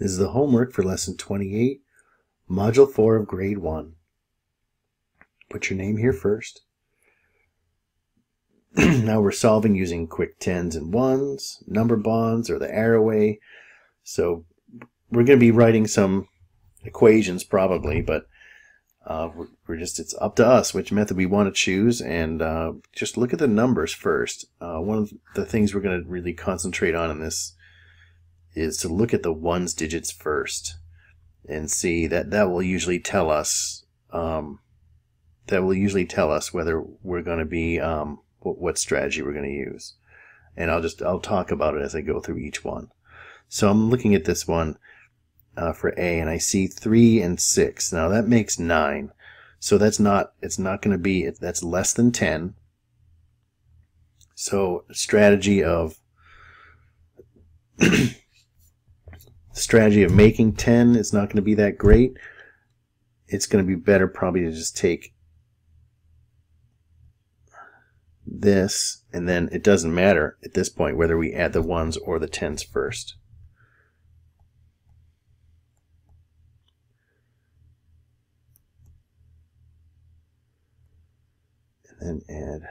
This is the homework for lesson 28, module 4 of grade 1. Put your name here first. now we're solving using quick tens and ones, number bonds, or the arrowway. So we're going to be writing some equations probably, but uh, we're, we're, just it's up to us which method we want to choose, and uh, just look at the numbers first. Uh, one of the things we're going to really concentrate on in this is to look at the ones digits first and see that that will usually tell us um, that will usually tell us whether we're going to be um, what, strategy we're going to use. And I'll just I'll talk about it as I go through each one. So I'm looking at this one uh, for A and I see 3 and 6 now that makes 9 so that's not it's not going to be that's less than 10 so strategy of strategy of making 10 is not going to be that great. It's going to be better probably to just take this, and then it doesn't matter at this point whether we add the ones or the tens first. And then add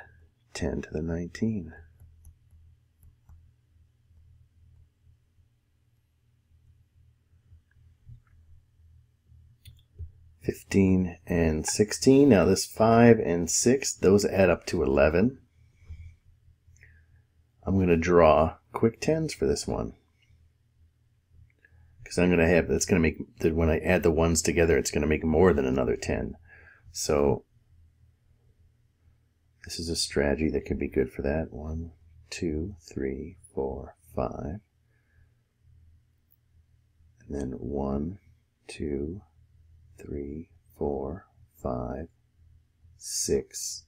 10 to the 19. 15 and 16. Now this 5 and 6, those add up to 11. I'm going to draw quick tens for this one. Because I'm going to have, that's going to make, that when I add the ones together, it's going to make more than another 10. So this is a strategy that could be good for that. One, two, three, four, five. And then one, two, three, four, five, six,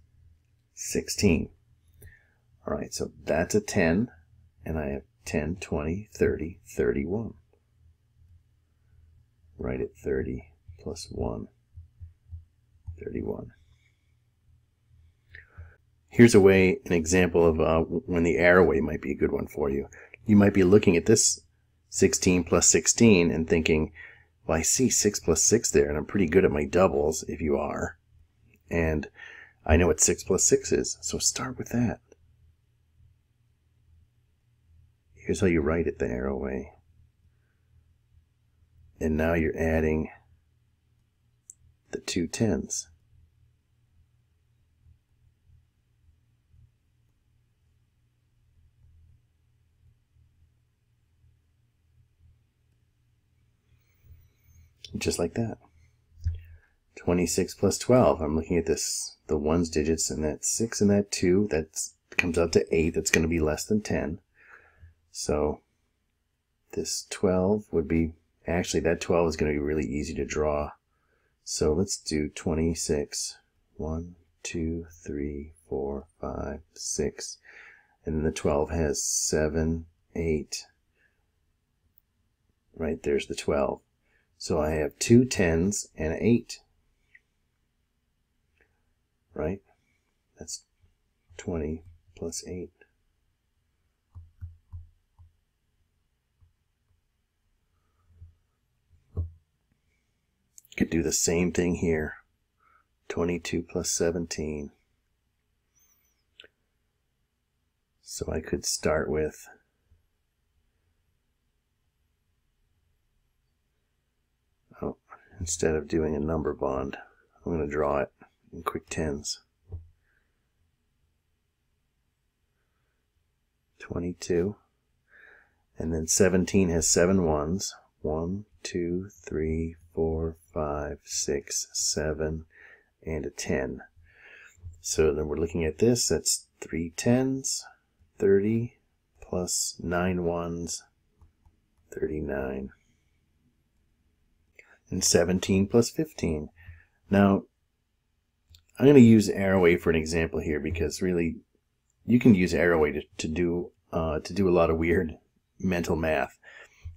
16. All right, so that's a 10, and I have 10, 20, 30, 31. Write it 30 plus 1, 31. Here's a way, an example of uh, when the arrowway might be a good one for you. You might be looking at this 16 plus 16 and thinking, well, I see 6 plus 6 there, and I'm pretty good at my doubles, if you are. And I know what 6 plus 6 is, so start with that. Here's how you write it the arrow way. And now you're adding the two tens. Just like that. 26 plus 12. I'm looking at this, the ones digits, and that 6 and that 2, that comes out to 8. That's going to be less than 10. So this 12 would be, actually that 12 is going to be really easy to draw. So let's do 26. 1, 2, 3, 4, 5, 6. And then the 12 has 7, 8. Right, there's the 12. So I have two tens and eight. Right? That's 20 plus 8. Could do the same thing here. 22 plus 17. So I could start with instead of doing a number bond. I'm going to draw it in quick tens. 22. And then 17 has seven ones. 1, 2, 3, 4, 5, 6, 7, and a 10. So then we're looking at this. That's three tens, 30, plus nine ones, 39 and 17 plus 15. Now, I'm going to use Arrowway for an example here because really you can use Arrowway to, to do uh, to do a lot of weird mental math.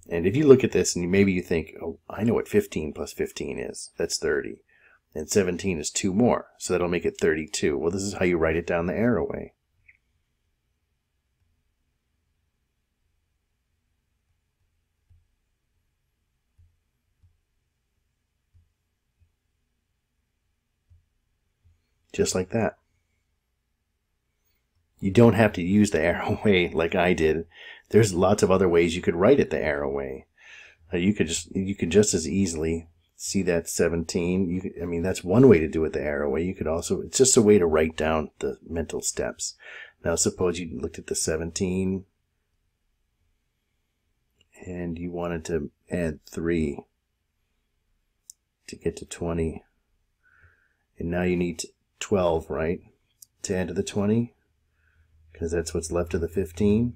And if you look at this and maybe you think, oh, I know what 15 plus 15 is. That's 30. And 17 is two more, so that'll make it 32. Well, this is how you write it down the Arrowway. Just like that. You don't have to use the arrow way like I did. There's lots of other ways you could write it the arrow way. Uh, you could just you could just as easily see that 17. You could, I mean that's one way to do it the arrow way. You could also it's just a way to write down the mental steps. Now suppose you looked at the 17 and you wanted to add 3 to get to 20. And now you need 12, right? To add to the 20 because that's what's left of the 15.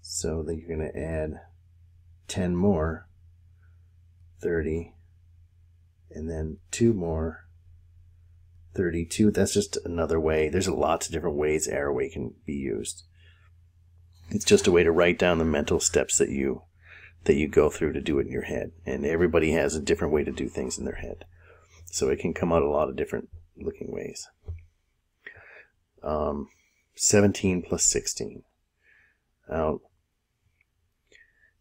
So then you're going to add 10 more, 30, and then 2 more, 32. That's just another way. There's lots of different ways Arrowway can be used. It's just a way to write down the mental steps that you that you go through to do it in your head. And everybody has a different way to do things in their head. So it can come out a lot of different looking ways. Um, 17 plus 16. Now,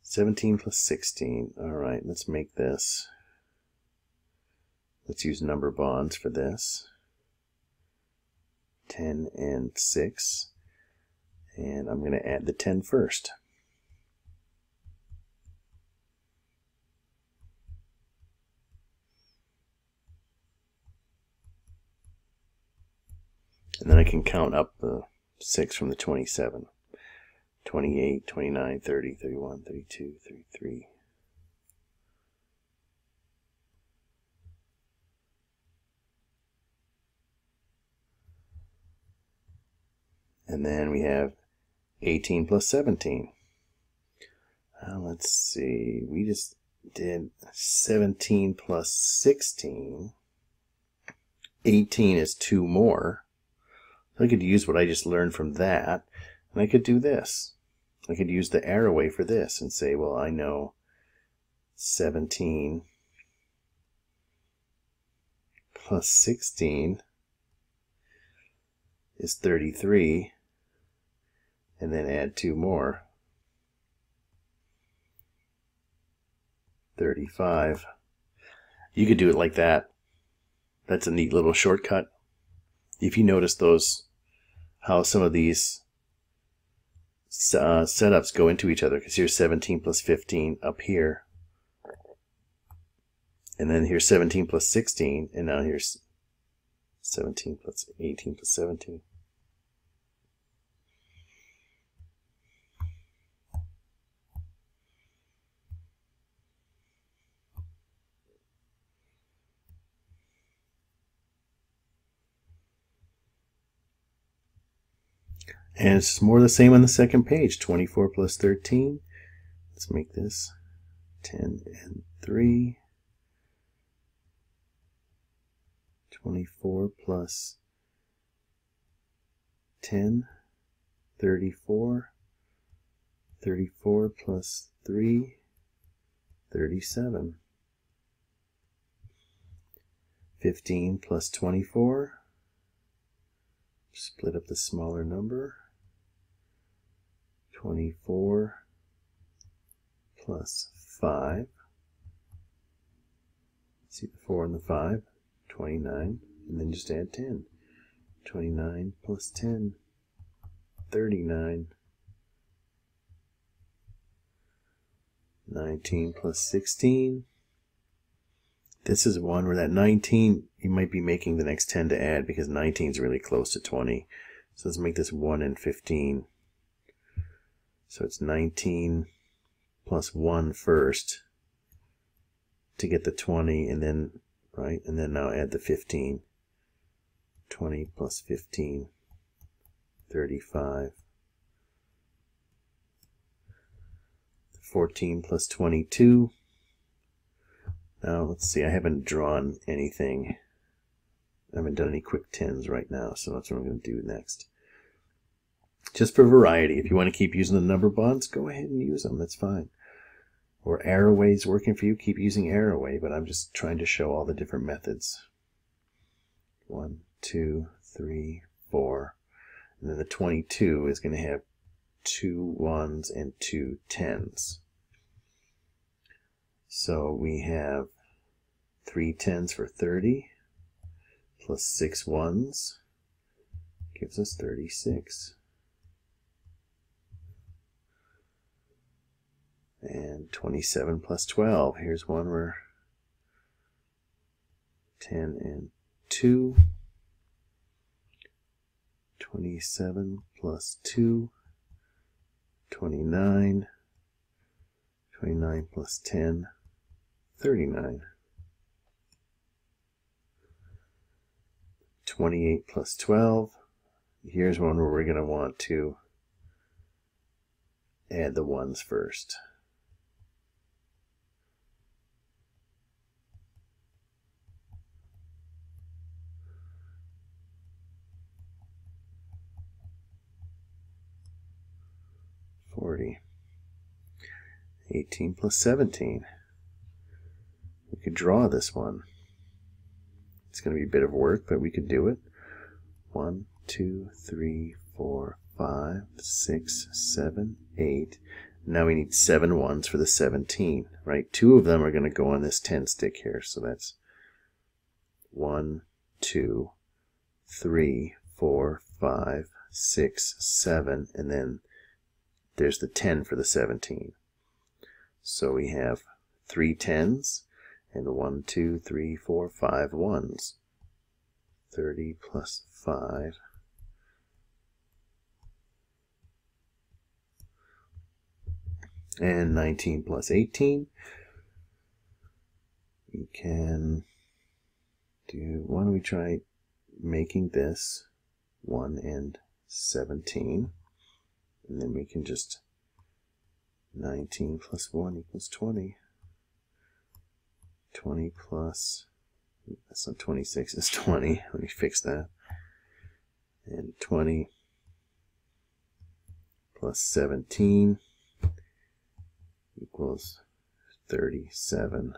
17 plus 16. All right, let's make this. Let's use number bonds for this. 10 and 6. And I'm going to add the 10 first. And then I can count up the 6 from the 27. 28, 29, 30, 31, 32, 33. And then we have 18 plus 17. Uh, let's see, we just did 17 plus 16. 18 is two more. I could use what I just learned from that, and I could do this. I could use the arrow way for this and say, well, I know 17 plus 16 is 33, and then add two more. 35. You could do it like that. That's a neat little shortcut. If you notice those how some of these uh, setups go into each other because here's 17 plus 15 up here. And then here's 17 plus 16 and now here's 17 plus 18 plus 17 And it's more the same on the second page. 24 plus 13. Let's make this 10 and 3. 24 plus 10. 34. 34 plus 3. 37. 15 plus 24. Split up the smaller number. 24 plus 5. See the 4 and the 5, 29, and then just add 10. 29 plus 10, 39. 19 plus 16. This is one where that 19, you might be making the next 10 to add because 19 is really close to 20. So let's make this 1 and 15. So it's 19 plus 1 first to get the 20 and then, right, and then now add the 15. 20 plus 15, 35. 14 plus 22. Now, let's see, I haven't drawn anything. I haven't done any quick tens right now, so that's what I'm going to do next. Just for variety. If you want to keep using the number bonds, go ahead and use them. That's fine. Or Arrowway's working for you, keep using Arrowway, but I'm just trying to show all the different methods. One, two, three, four. And then the 22 is going to have two ones and two tens. So we have three tens for 30 plus six ones gives us 36. And 27 plus 12. Here's one where 10 and 2. 27 plus 2. 29. 29 plus 10. 39. 28 plus 12. Here's one where we're going to want to add the ones first. Forty. 18 plus 17. We could draw this one. It's going to be a bit of work, but we could do it. One, two, three, four, five, six, seven, eight. Now we need seven ones for the 17, right? Two of them are going to go on this 10 stick here. So that's one, two, three, four, five, six, seven, and then there's the 10 for the 17. So we have three tens and one, two, three, four, five ones. 30 plus 5. And 19 plus 18. We can do, why don't we try making this 1 and 17. And then we can just 19 plus 1 equals 20. 20 plus, that's not 26, it's 20. Let me fix that. And 20 plus 17 equals 37.